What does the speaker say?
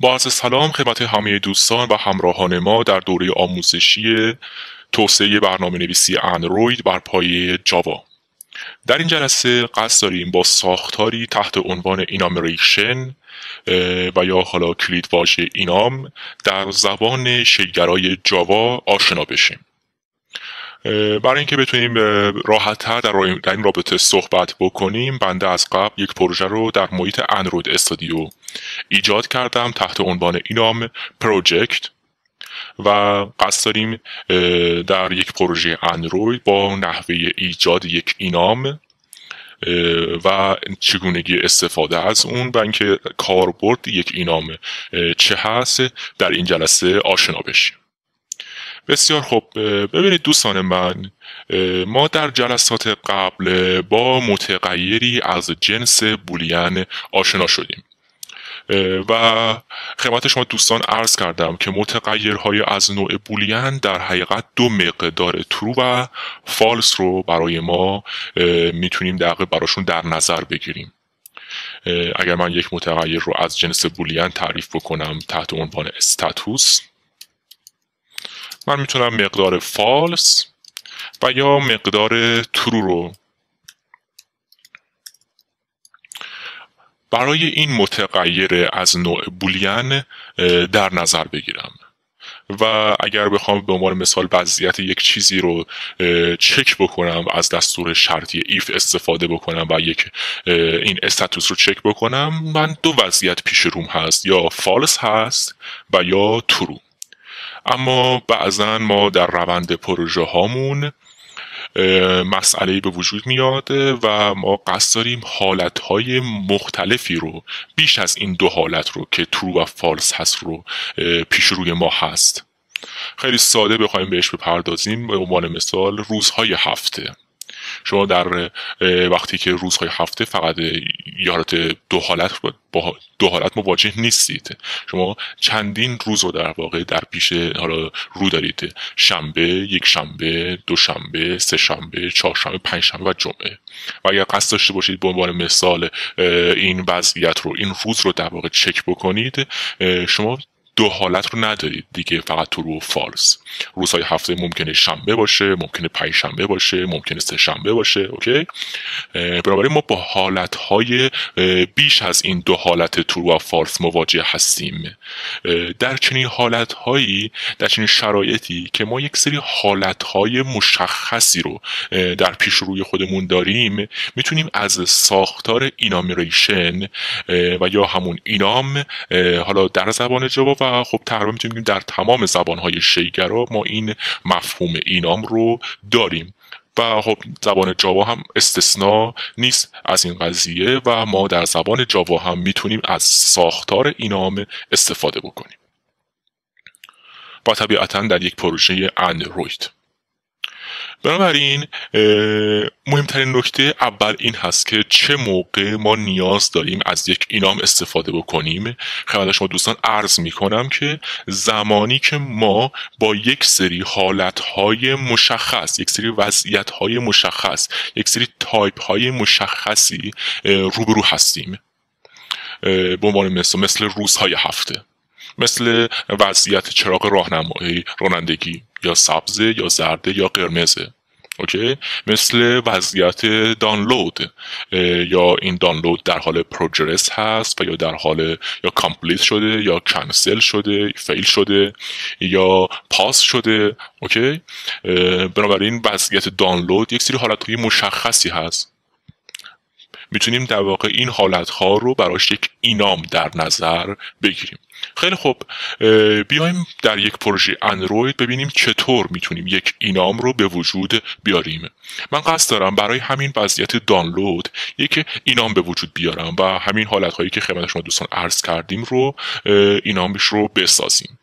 با عرض سلام خدمت همه دوستان و همراهان ما در دوره آموزشی توسعه برنامه نویسی اندروید بر پایه جاوا. در این جلسه قصد داریم با ساختاری تحت عنوان اینامریشن و یا حالا کلید واژه اینام در زبان شیگرای جاوا آشنا بشیم. برای اینکه بتونیم راحتتر در, در این رابطه صحبت بکنیم بنده از قبل یک پروژه رو در محیط اندروید استودیو ایجاد کردم تحت عنوان اینام پروژکت و قصد داریم در یک پروژه اندروید با نحوه ایجاد یک اینام و چگونگی استفاده از اون و اینکه کاربرد یک اینام چه هست در این جلسه آشنا بشیم. بسیار خوب ببینید دوستان من ما در جلسات قبل با متغیری از جنس بولیان آشنا شدیم. و خدمت شما دوستان عرض کردم که متغیرهای از نوع بولیان در حقیقت دو مقدار ترو و فالس رو برای ما می‌تونیم دقیقه براشون در نظر بگیریم. اگر من یک متغیر رو از جنس بولیان تعریف بکنم تحت عنوان استاتوس من می‌تونم مقدار فالس و یا مقدار ترو رو برای این متغیر از نوع بولیان در نظر بگیرم. و اگر بخوام به عنوان مثال وضعیت یک چیزی رو چک بکنم از دستور شرطی ایف استفاده بکنم و یک این استاتوس رو چک بکنم من دو وضعیت پیش روم هست یا فالس هست و یا ترو اما بعضا ما در روند پروژه هامون مسئله به وجود میاد و ما قصد داریم حالتهای مختلفی رو بیش از این دو حالت رو که ترو و فالس هست رو پیش روی ما هست. خیلی ساده بخوایم بهش بپردازیم به عنوان مثال روزهای هفته. شما در وقتی که روزهای هفته فقط یارت دو حالت با دو حالت مواجه نیستید. شما چندین روز رو در واقع در پیش حالا رو دارید. شنبه یک شنبه دو شنبه سه شنبه چهار شنبه پنج شنبه و جمعه. و اگر قصد داشته باشید به عنوان مثال این وضعیت رو این روز رو در واقع چک بکنید شما دو حالت رو ندارید. دیگه فقط تو رو فالس روزهای هفته ممکنه شنبه باشه ممکنه پنج شنبه باشه ممکنه سه شنبه باشه اوکی؟ بنابراین ما با حالت های بیش از این دو حالت ترو و فالس مواجه هستیم. در چنین حالت هایی در چنین شرایطی که ما یک سری حالت های مشخصی رو در پیش روی خودمون داریم می‌تونیم از ساختار اینامیریشن و یا همون اینام حالا در زبان جواب خب تقریبا می‌تونیم در تمام زبانهای شیگرا ما این مفهوم اینام رو داریم. و خب زبان جاوا هم استثنا نیست از این قضیه و ما در زبان جاوا هم می‌تونیم از ساختار اینام استفاده بکنیم. و طبیعتا در یک پروژه اندروید بنابراین مهمترین نکته اول این هست که چه موقع ما نیاز داریم از یک اینام استفاده بکنیم. خدمت شما دوستان عرض می کنم که زمانی که ما با یک سری حالتهای مشخص یک سری وضعیتهای مشخص یک سری تایپ های مشخصی روبرو هستیم. به عنوان مثل مثل روزهای هفته مثل وضعیت چراغ راهنمایی رانندگی. یا سبز یا زرده یا قرمزه. OK؟ مثل وضعیت دانلود. یا این دانلود در حال progress هست و یا در حال یا complete شده یا کنسل شده fail شده یا pause شده. OK؟ بنابراین وضعیت دانلود یک سری حالت مشخصی هست. می‌تونیم در واقع این حالت ها رو براش یک اینام در نظر بگیریم. خیلی خوب بیایم در یک پروژه اندروید ببینیم چطور می‌تونیم یک اینام رو به وجود بیاریم. من قصد دارم برای همین وضعیت دانلود یک اینام به وجود بیارم و همین حالت هایی که خدمت شما دوستان عرض کردیم رو اینامش رو بسازیم.